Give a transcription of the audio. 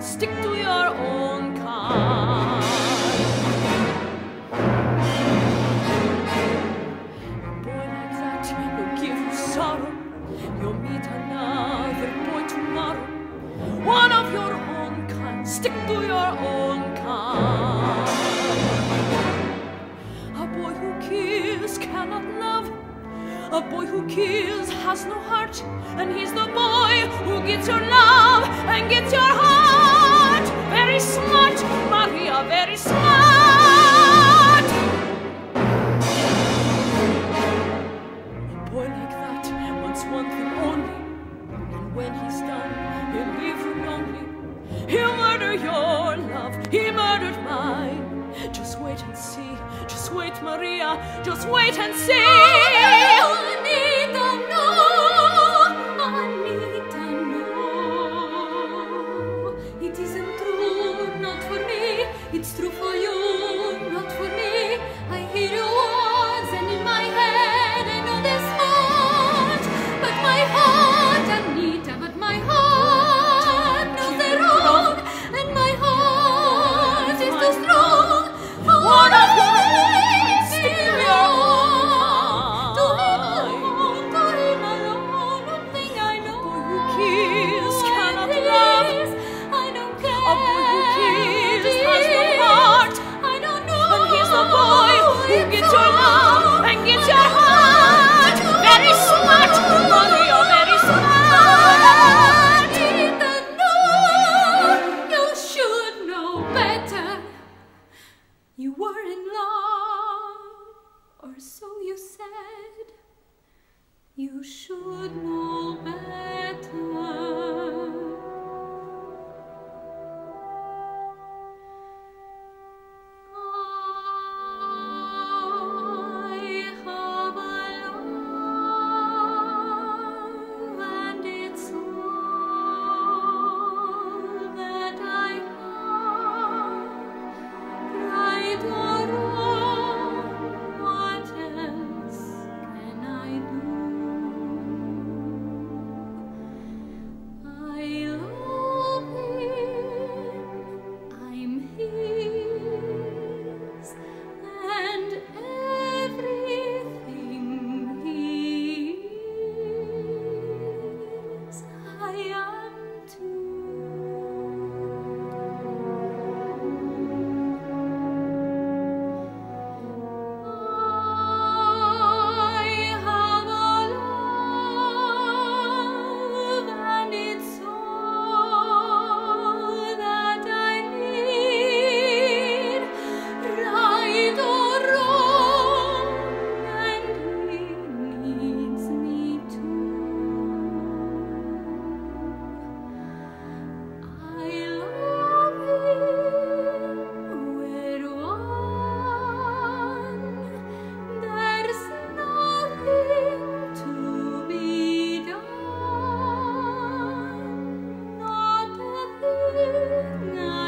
Stick to your own kind. A boy like that will give you sorrow. You'll meet another boy tomorrow. One of your own kind. Stick to your own kind. A boy who kills cannot a boy who kills has no heart. And he's the boy who gets your love and gets your heart. Very smart, Maria, very smart. A boy like that wants one thing only. And when he's done, he'll leave you lonely. He'll murder your love, he murdered mine. Just wait and see, just wait, Maria, just wait and see. or so you said. You should know better. No.